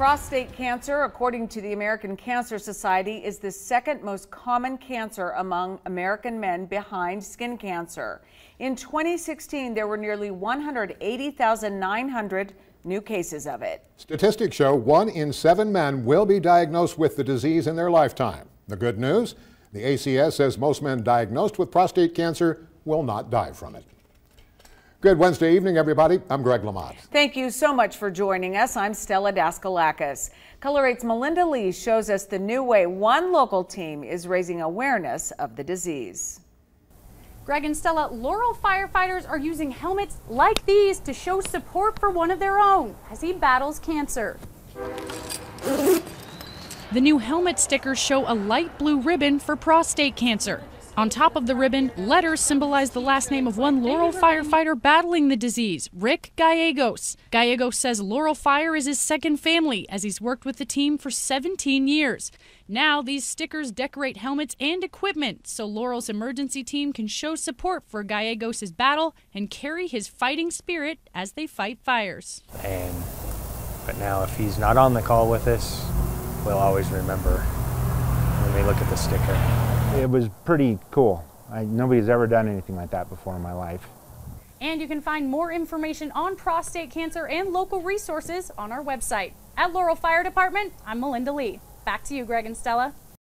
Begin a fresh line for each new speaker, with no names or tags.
Prostate cancer, according to the American Cancer Society, is the second most common cancer among American men behind skin cancer. In 2016, there were nearly 180,900 new cases of it.
Statistics show one in seven men will be diagnosed with the disease in their lifetime. The good news? The ACS says most men diagnosed with prostate cancer will not die from it. Good Wednesday evening, everybody. I'm Greg Lamont.
Thank you so much for joining us. I'm Stella Daskalakis. KULR-8's Melinda Lee shows us the new way one local team is raising awareness of the disease.
Greg and Stella, Laurel firefighters are using helmets like these to show support for one of their own as he battles cancer. The new helmet stickers show a light blue ribbon for prostate cancer. On top of the ribbon, letters symbolize the last name of one Laurel firefighter battling the disease, Rick Gallegos. Gallegos says Laurel Fire is his second family as he's worked with the team for 17 years. Now, these stickers decorate helmets and equipment so Laurel's emergency team can show support for Gallegos' battle and carry his fighting spirit as they fight fires.
And but now if he's not on the call with us, we'll always remember when we look at the sticker
it was pretty cool. I, nobody's ever done anything like that before in my life.
And you can find more information on prostate cancer and local resources on our website. At Laurel Fire Department, I'm Melinda Lee. Back to you, Greg and Stella.